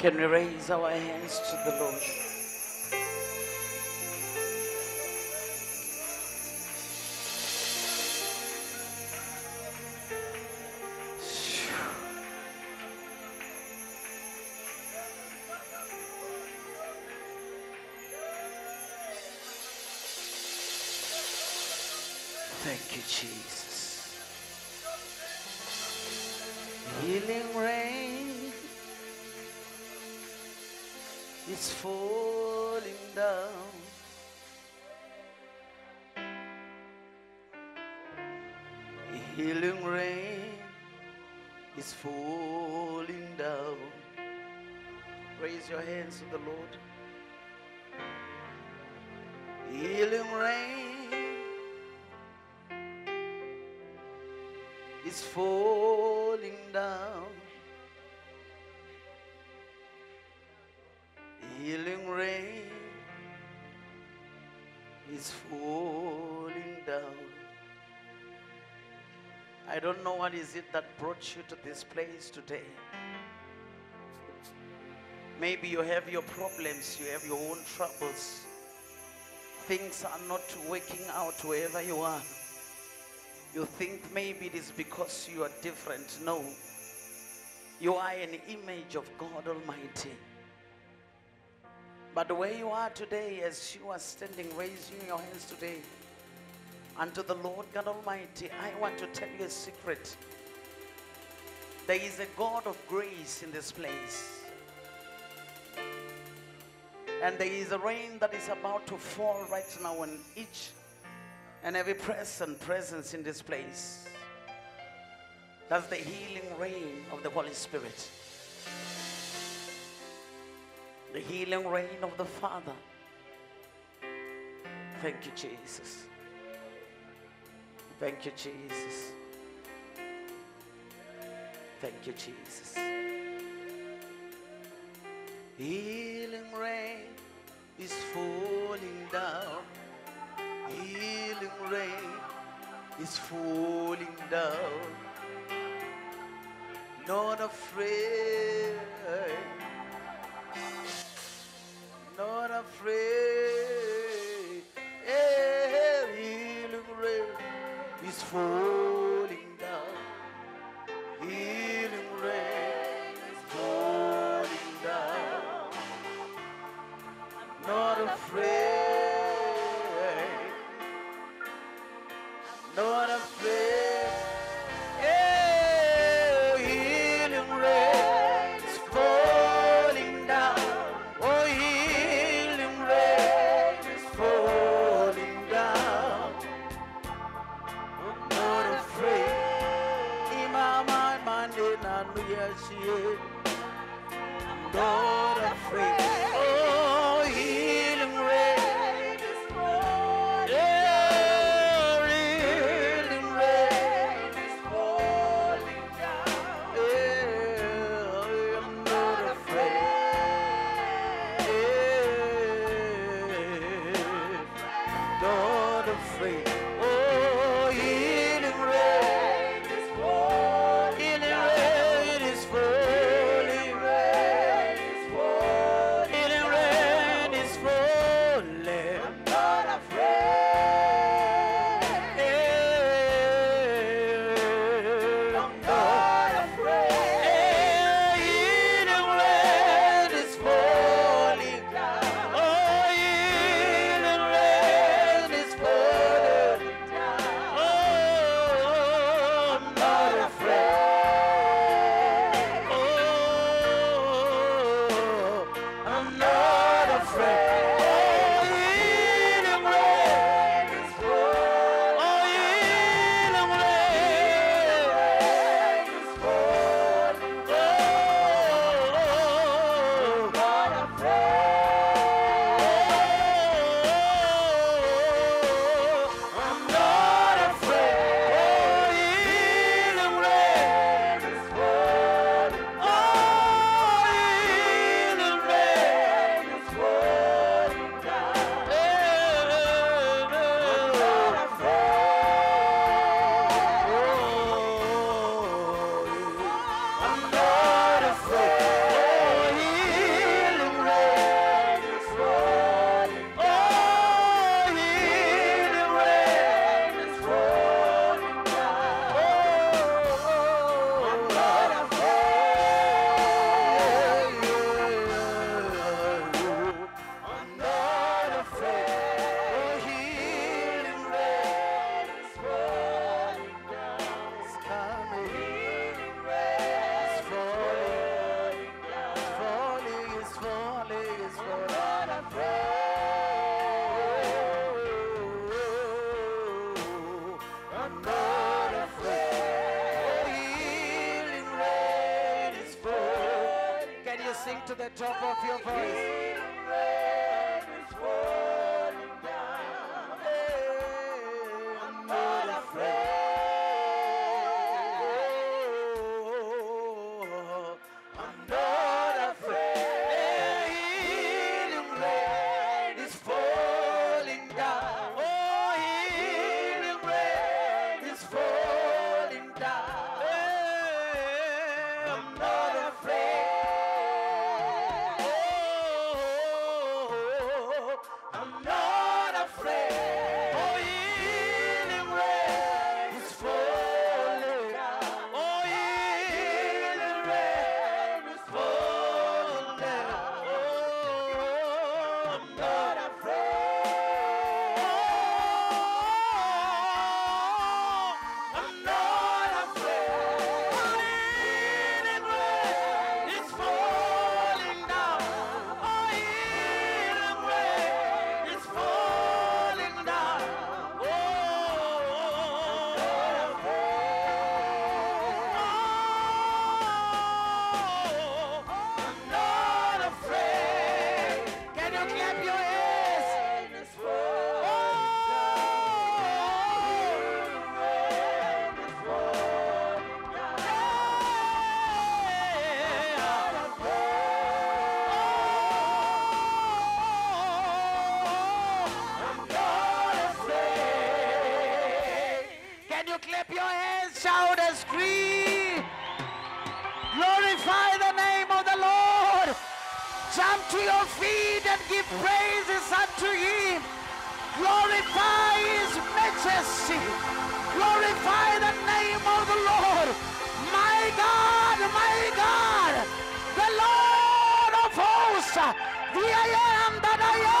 Can we raise our hands to the Lord? Thank you, Jesus. Healing rain is falling down. Healing rain is falling down. Raise your hands to the Lord. Healing rain is falling down. Healing rain is falling down. I don't know what is it that brought you to this place today. Maybe you have your problems, you have your own troubles. Things are not working out wherever you are. You think maybe it is because you are different. No. You are an image of God Almighty. But where you are today, as you are standing, raising your hands today unto the Lord God Almighty, I want to tell you a secret. There is a God of grace in this place. And there is a rain that is about to fall right now on each and every person presence in this place. That's the healing rain of the Holy Spirit. The healing rain of the Father. Thank you, Jesus. Thank you, Jesus. Thank you, Jesus. Healing rain is falling down. Healing rain is falling down. Not afraid. Na nuyashie. Not afraid. The top of your voice. Can you clap your hands, shout and scream? Glorify the name of the Lord. Jump to your feet and give praises unto him. Glorify his majesty. Glorify the name of the Lord. My God, my God, the Lord of hosts, the I am that I am.